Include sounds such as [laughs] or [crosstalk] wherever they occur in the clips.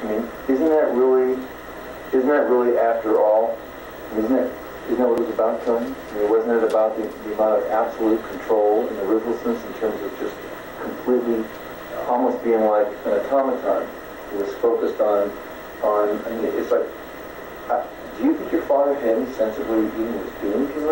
I mean, isn't that really, isn't that really after all, isn't it, isn't that what it was about, Tony? I mean, wasn't it about the, the amount of absolute control and the ruthlessness in terms of just completely, almost being like an automaton? It was focused on, on, I mean, it's like, uh, do you think your father had any sense of what he even was doing you?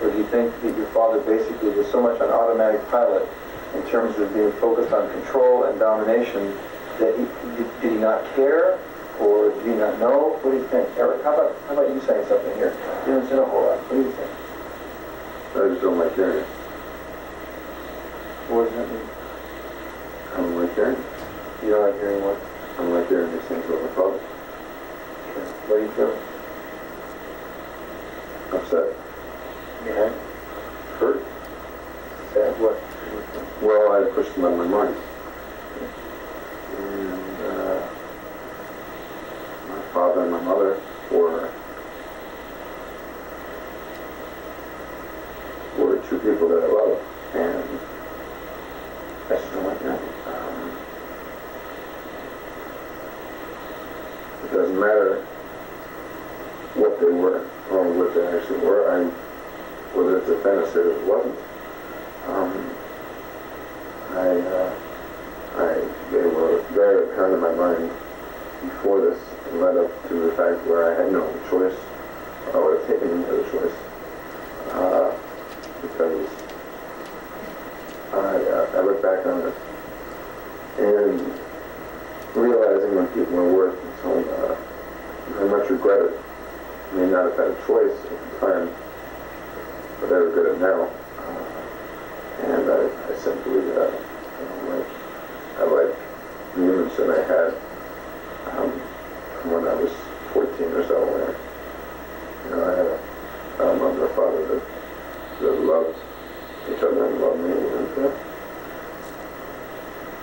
Or do you think that your father basically was so much on automatic pilot in terms of being focused on control and domination that he, did, did he not care? Or did he not know? What do you think? Erik, how about, how about you saying something here? You haven't said a whole lot. What do you think? I just don't like hearing it. What does that mean? I don't like hearing it. You don't like hearing what? I don't like hearing these things about my father. What do you feel? Upset. Yeah. Hurt. Sad what? Well, I pushed them out of my mind. And uh, my father and my mother were two people that I love, and I just don't like that. Um, it doesn't matter what they were or what they actually were. I, whether it's a fantasy or it wasn't. Um, I, uh, I, they were very apparent in my mind before this led up to the fact where I had no choice. I would have taken the other choice. Uh, because I, uh, I look back on it and realizing when people are worth and so uh, I much regret it. I may not have had a choice at the time, but I regret it now. Uh, and I, I simply, uh, like, I like the image that I had when I was 14 or so. Where, you know, I had a, a mother and father that, that loved each other and loved me, and uh,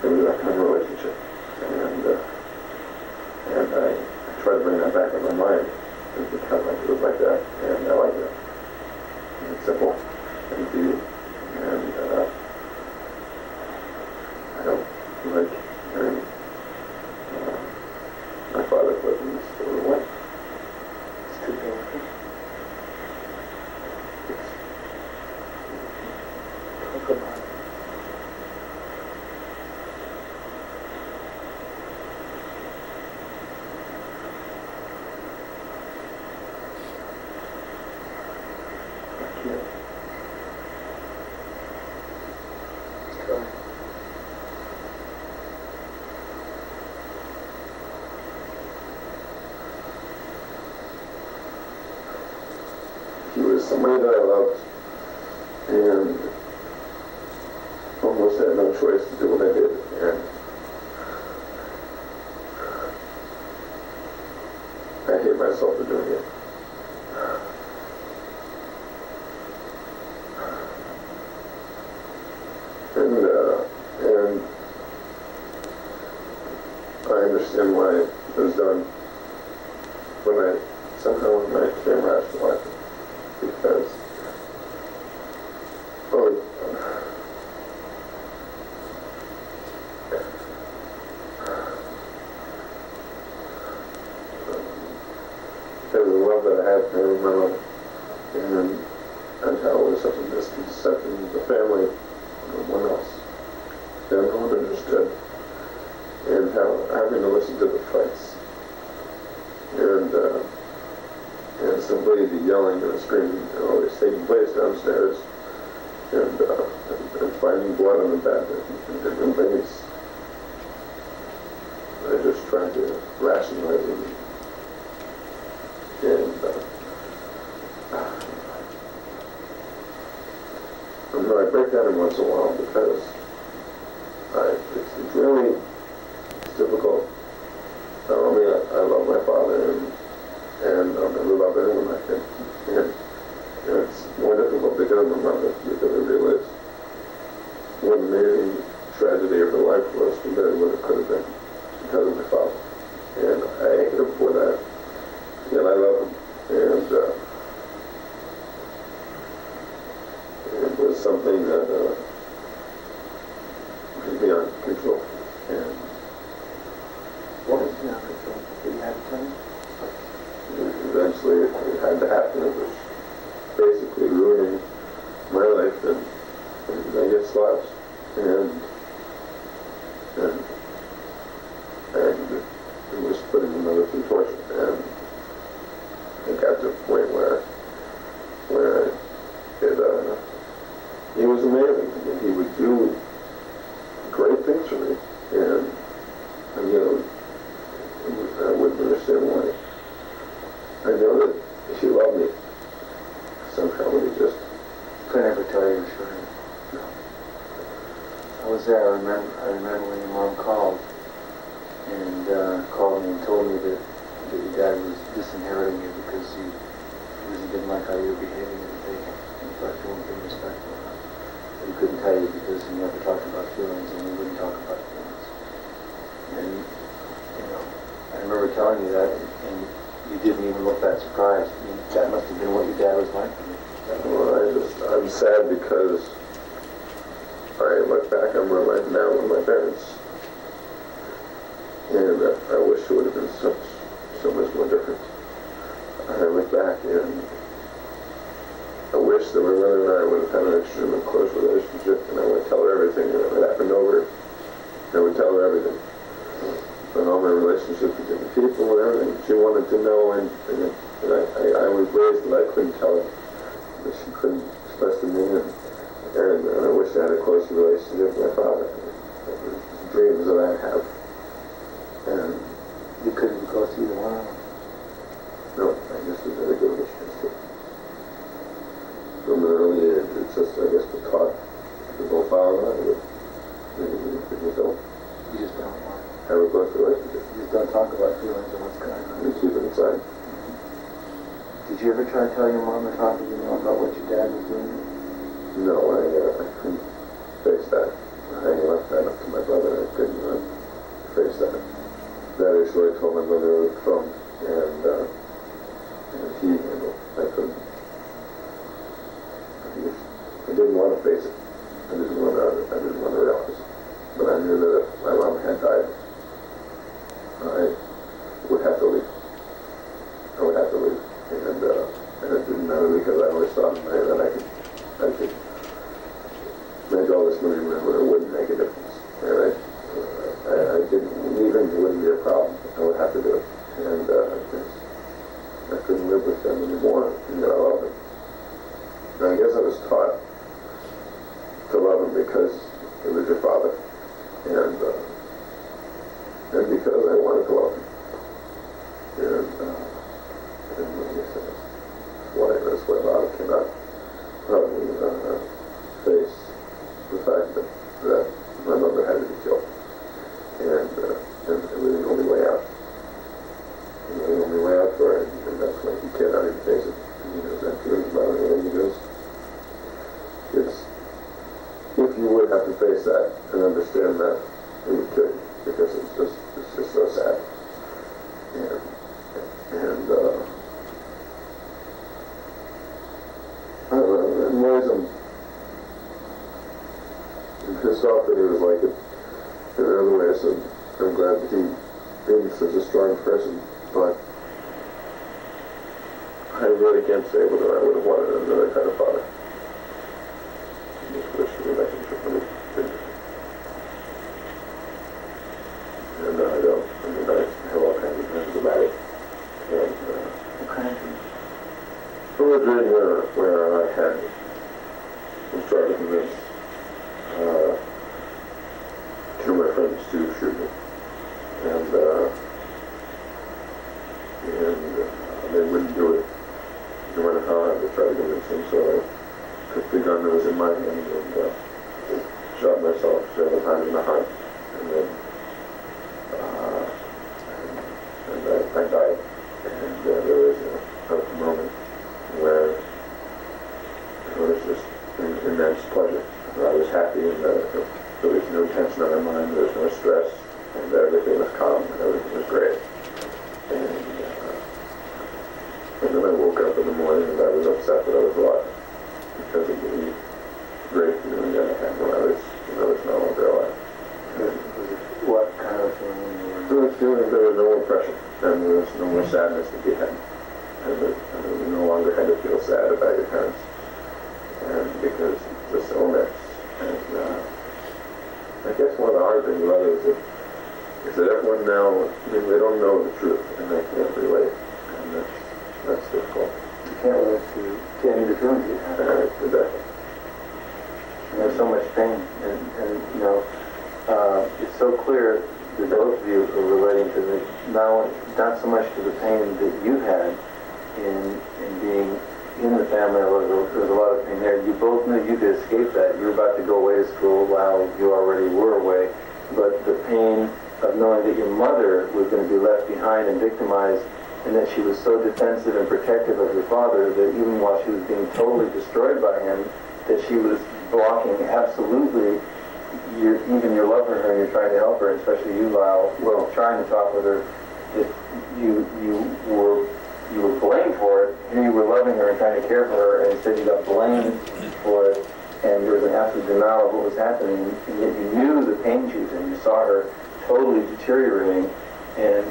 it was that kind of relationship. And uh, and I, I try to bring that back in my mind because it was like that, and I like that. And it's simple and easy, and uh, I don't like hearing uh, my father put in this sort of way. It's too painful. Talk about it. I can't. Try. He was somebody that I loved, and almost had no choice to do what I did. And I hate myself for doing it. And uh, and I understand why it was done when I somehow when I came rationalized it because oh because of the love that I had for mother, and and how it was such a misconception of the family, no one else, that no one understood, and how having to listen to the fights, and uh, and the yelling and screaming always taking place downstairs, and, uh, and, and finding blood on the bed and, and different things. I just tried to rationalize it. Frank. Telling you that and you didn't even look that surprised. I mean, that must have been what your dad was like. Well, I just, I'm sad because I look back on where I'm now with my parents. And uh, I wish it would have been so, so much more different. I look back and I wish that my mother and I would have had an extremely close relationship and I would tell her everything that happened over. I would tell her everything. All my relationships with different people and. She wanted to know and, and, and I, I, I was raised that I couldn't tell her that she couldn't express to me, and, and, and I wish I had a closer relationship with my father. Dreams that I have. And You couldn't go to either one of them. no, I just was very good relationship. From an early age, it's just, I guess, the taught to both father and I that maybe people don't You just don't want. Have a close relationship. You just don't talk about feelings and what's going on. You keep it inside. Did you ever try to tell your mom or talk to your mom about what your dad was doing? No, I, uh, I couldn't face that. I left that up to my brother. I couldn't uh, face that. That is what I told my mother over the phone, and, uh, and he handled. I couldn't. I, just, I didn't want to face it. I didn't want to. I didn't want to realize. it. But I knew that if my mom had died, I would have to leave. I would have to leave, and uh, and it didn't matter because I always thought that I could, I could make all this money where it wouldn't make a difference. And I, I, I didn't, leaving wouldn't be a problem. I would have to do it. And uh, I couldn't live with them anymore. And I love them. And I guess I was taught to love him because he was your father. And, uh, and because I wanted to love him. And, uh, and I guess that's why, that's why Bob cannot probably uh, face the fact that, that my mother had to be killed. And, uh, and it was the only way out. It was the only way out for her, and that's why he cannot even face it. He knows that truth about it, and he goes, it's, if you would have to face that and understand that, it would kill you, because it's just, it's just so sad. And, and, uh, I don't know, in ways I'm I'm pissed off that he was like it. In other ways, I'm, I'm glad that he made me such a strong person, but I really can't say whether I would have wanted another kind of father. I just wish the relationship would have been And uh, I uh, where, where I had was trying to convince uh, two of my friends to shoot me. And, uh, and uh, they wouldn't do it. No matter how hard I tried to convince them, so I took the gun that was in my hand and uh, shot myself several times in the heart. And then uh, and I, I died. And uh, there was a, a moment where it was just an immense pleasure. I was happy and uh, there was no tension on my mind, there was no stress, and everything was calm, and everything was great. And, uh, and then I woke up in the morning and I was upset that I was alive because of the great feeling that I had when I was, when I was no longer alive. Was it, what kind of feeling you? There was feeling there was no oppression, and there was no more sadness to be had. And that you no longer had to feel sad about your parents. And because it's just illness. And uh, I guess one of the hard things about it is that, is that everyone now, I mean, they don't know the truth, and they can't relate. And that's, that's difficult. You can't live to, of the feelings you it's exactly. There's so much pain, and, and you know, uh, it's so clear that both of you are relating to the, not, not so much to the pain that you had in, in being in the family, although there was a lot of pain there. You both knew you could escape that. You were about to go away to school while you already were away. But the pain of knowing that your mother was going to be left behind and victimized and that she was so defensive and protective of her father that even while she was being totally destroyed by him, that she was blocking absolutely your, even your love for her and you're trying to help her, especially you, Lyle, well, trying to talk with her, that you, you were you were blamed for it. You were loving her and trying to care for her, and instead you got blamed for it, and there was an absolute denial of what was happening, and yet you knew the pain she was in. You saw her totally deteriorating, and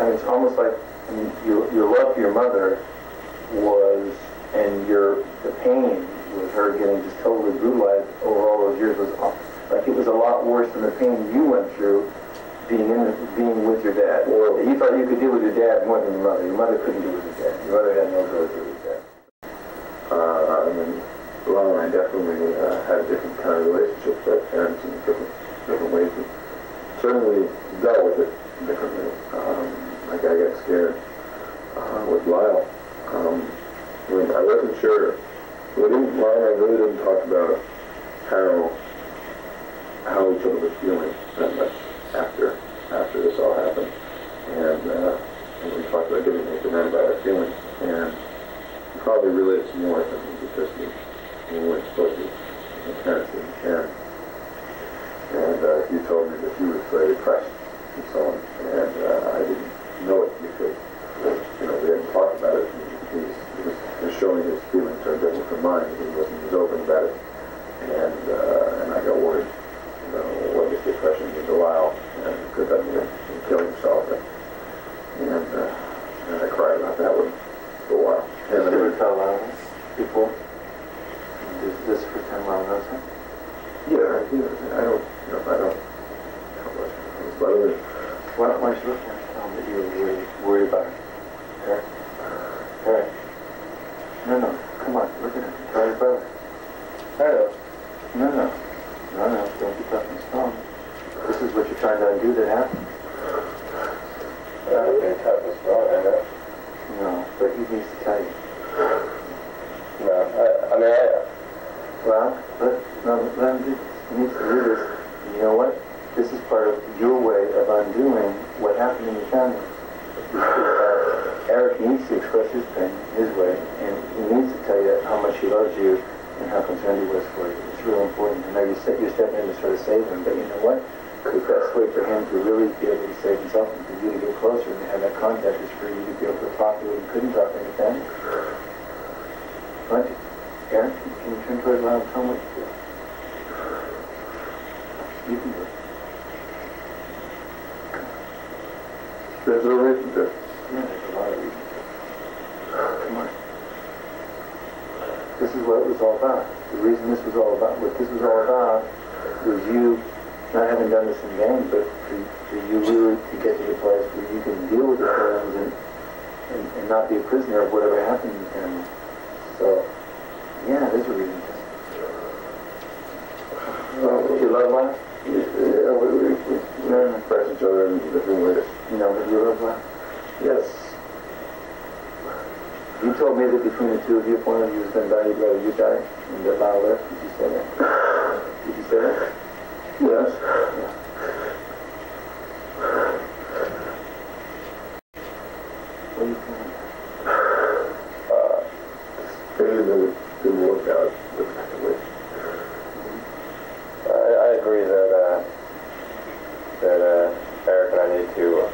I mean, it's almost like I mean, your, your love for your mother was, and your the pain with her getting just totally brutalized over all those years was like it was a lot worse than the pain you went through being in being with your dad. Or you thought you could deal with your dad more than your mother. Your mother couldn't deal with your dad. Your mother had no ability with dad. Uh, I mean, and I definitely uh, had a different kind of relationships with parents in different different ways. And certainly dealt with it differently. Um, like I got scared uh, with Lyle. Um, I, mean, I wasn't sure. We didn't. Lyle I really didn't talk about how how each other was feeling that much after after this all happened. And, uh, and we talked about getting ignorant about our feelings. And probably relates more to me because we, we weren't supposed to, my parents didn't care. And uh, he told me that he was very depressed and so on. And uh, I didn't know it because, you know, we hadn't talked about it. He was, he was showing his feelings are different from mine. He wasn't as open about it. And, uh, and I got worried you know, what his depression was a while, and could have been kill himself. And, and, uh, and I cried about that one for a while. And then we tell Lyle before? This, this for time Lyle knows him? Yeah, he was, I don't, you know, I don't, his brother, Why don't, why don't you look at him and tell him that you were worried, worried about him? Erik? Erik? No, no, come on, look at him. Tell your brother. Hello. No, no. No, no, don't be tough and strong. This is what you're trying to undo that happened. uh, being tough and strong, I know. No, but he needs to tell you. No, I, I mean, I, Well, let, no, let him do this. He needs to do this. And you know what? This is part of your way of undoing what happened in your family. Uh, Erik needs to express his pain his way, and he needs to tell you how much he loves you and how concerned he was for you. It's really important. I know you said you're stepping in to try to save him, but you know what? Way for him to really be able to save himself and for you to get closer and to have that contact is for you to be able to talk to him. You couldn't talk to your family. What? Aaron, can can you turn toward Lyle and tell him what you feel? You can do it. there's no reason to. Yeah, there's a lot of reasons. Come on. This is what it was all about. The reason this was all about, what this was all about, was you not having done this in vain, but for, for you really to get to the place where you can deal with your feelings and, and, and not be a prisoner of whatever happened the. So, yeah, there's a reason. Uh, You love Lyle? yeah, we, we, we, we express each other in different ways. You know, but you love Lyle? Yes. You told me that between the two of you, if one of you was going to die, you'd rather you die and that Lyle left. Did you say that? [laughs] Did you say that? Yes. What do you think? Uh, things that didn't work out effectively. I, I agree that uh, that uh, Erik and I need to. Uh,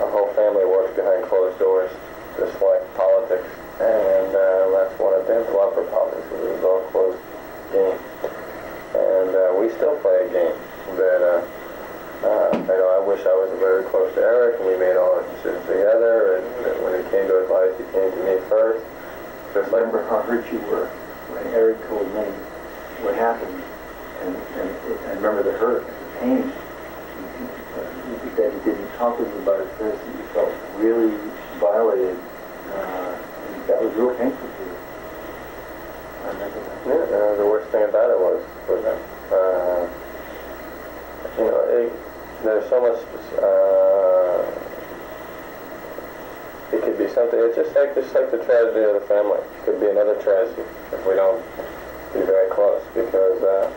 our whole family works behind closed doors, just like politics, and uh, that's one of Dan's love for politics. It was all closed game, and uh, we still play a game that. Uh, uh, I know I wish I was very close to Erik, and we made all our decisions together. And, and when it came to advice, he came to me first. Just like remember how hurt you were when Erik told me what happened, and, and I remember the hurt, and the pain, that he didn't talk with you about it first, that you felt really violated, uh, and that was real painful for you. I remember that. Yeah, uh, the worst thing about it was, was that, uh, there's so much, uh, it could be something, it's just like, just like the tragedy of the family. It could be another tragedy if we don't be very close because, uh,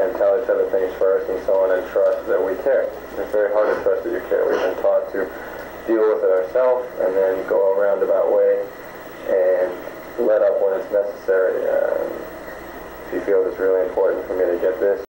and tell each other things first and so on and trust that we care. It's very hard to trust that you care. We've been taught to deal with it ourselves and then go a roundabout way and let up when it's necessary. If you feel it's really important for me to get this,